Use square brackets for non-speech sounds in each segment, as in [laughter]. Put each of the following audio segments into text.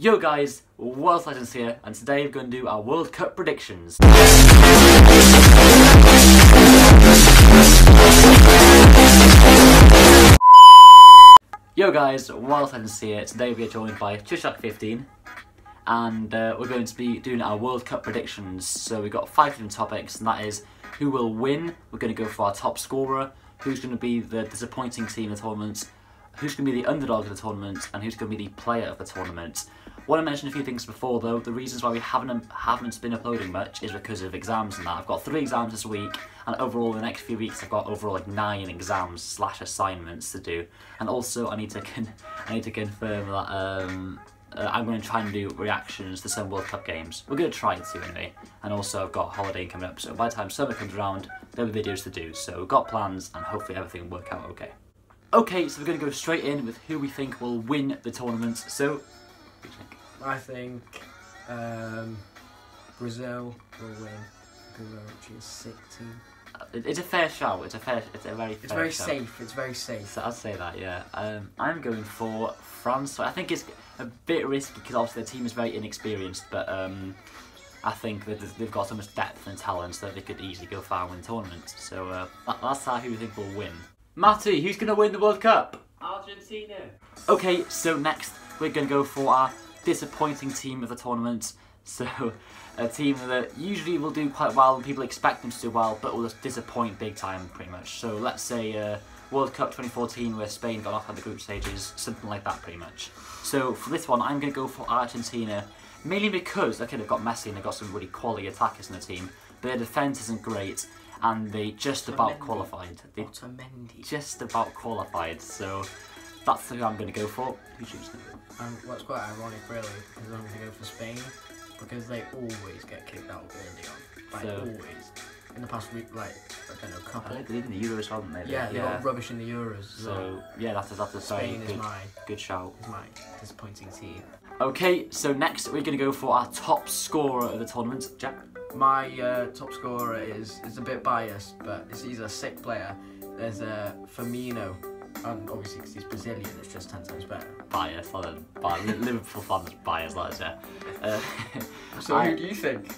Yo guys, World Legends here, and today we're going to do our World Cup predictions. Yo guys, World Legends here. Today we are joined by Chishak15, and uh, we're going to be doing our World Cup predictions. So we've got five different topics, and that is who will win. We're going to go for our top scorer, who's going to be the disappointing team in the tournament, who's going to be the underdog of the tournament, and who's going to be the player of the tournament. I want to mention a few things before though. The reasons why we haven't haven't been uploading much is because of exams and that. I've got three exams this week, and overall the next few weeks I've got overall like nine exams slash assignments to do. And also I need to I need to confirm that um, uh, I'm going to try and do reactions to some World Cup games. We're going to try to anyway. And also I've got holiday coming up, so by the time summer comes around, there'll be videos to do. So we've got plans, and hopefully everything will work out okay. Okay, so we're going to go straight in with who we think will win the tournament. So, I think um, Brazil will win because they're actually sick team. Uh, it's a fair shout. It's a fair. It's a very. It's very shout. safe. It's very safe. So I'd say that. Yeah. Um, I'm going for France. So I think it's a bit risky because obviously the team is very inexperienced, but um, I think that they've got so much depth and talent that they could easily go far and win tournaments. So uh, that's how who we think will win. Matty, who's going to win the World Cup? Argentina. Okay, so next we're going to go for our disappointing team of the tournament. [laughs] So, a team that usually will do quite well and people expect them to do well, but will just disappoint big time, pretty much. So, let's say uh, World Cup 2014, where Spain got off at the group stages, something like that, pretty much. So, for this one, I'm going to go for Argentina, mainly because, okay, they've got Messi and they've got some really quality attackers in the team, but their defence isn't great, and they just about qualified. They just about qualified, so that's who I'm going to go for. Going to go? Um, what's quite ironic, really, because I'm going to go for Spain, because they always get kicked out early on. Like, so, always. In the past week, like, I don't know, couple. I think they in the Euros, haven't they? Yeah, they yeah. got rubbish in the Euros. So, well. yeah, that's a, that's a Spain good, is my, good shout. Is my disappointing team. Okay, so next we're going to go for our top scorer of the tournament. Jack? My uh, top scorer is, is a bit biased, but he's a sick player. There's uh, Firmino and obviously because he's Brazilian, it's just ten times better. Bias, I don't. Bias. Liverpool fans bias, like that. Uh, so I, who do you think?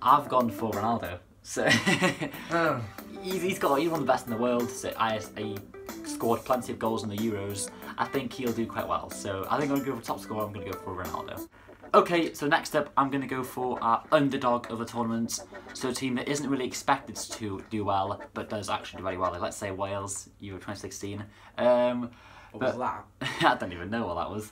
I've gone for Ronaldo. So [laughs] oh. he's, he's got he's one of the best in the world. So I, he scored plenty of goals in the Euros. I think he'll do quite well. So I think I'm going to go for top scorer. I'm going to go for Ronaldo. Okay, so next up, I'm going to go for our underdog of the tournament. So a team that isn't really expected to do well, but does actually do very well. Like, let's say Wales, Euro 2016. Um, what was that? [laughs] I don't even know what that was.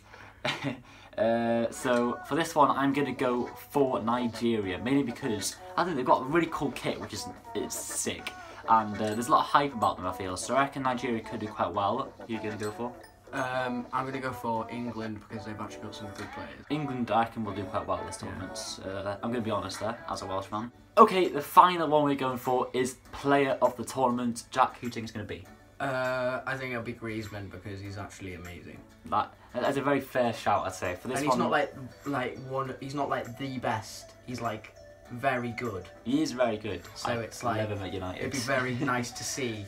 [laughs] uh, so for this one, I'm going to go for Nigeria, mainly because I think they've got a really cool kit, which is it's sick. And uh, there's a lot of hype about them, I feel. So I reckon Nigeria could do quite well. Who are you going to go for? Um, I'm going to go for England because they've actually got some good players. England, I reckon, will do quite well this tournament. Yeah. Uh, I'm going to be honest there, as a Welshman. Okay, the final one we're going for is Player of the Tournament. Jack, who do you think it's going to be? Uh, I think it'll be Griezmann because he's actually amazing. That that's a very fair shout, I'd say. For this and he's one, not like like one. He's not like the best. He's like very good. He is very good. So I it's like it'd be very nice to see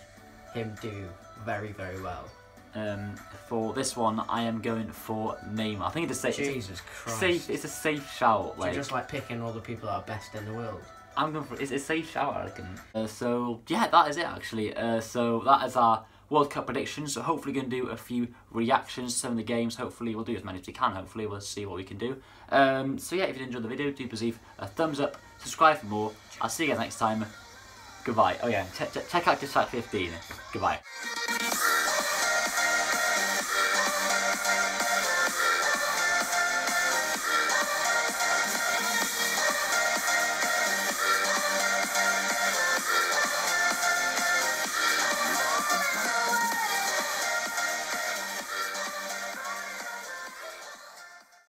him do very very well. Um, for this one, I am going for Neymar. I think it's a safe. Jesus it's a, Christ! Safe. It's a safe shout. Like just like picking all the people that are best in the world. I'm going for it's a safe shout, I reckon. Uh, so yeah, that is it actually. Uh, so that is our World Cup predictions. So hopefully, going to do a few reactions to some of the games. Hopefully, we'll do as many as we can. Hopefully, we'll see what we can do. Um, so yeah, if you enjoyed the video, do please leave a thumbs up, subscribe for more. I'll see you again next time. Goodbye. Oh yeah, check out Distract 15. Goodbye.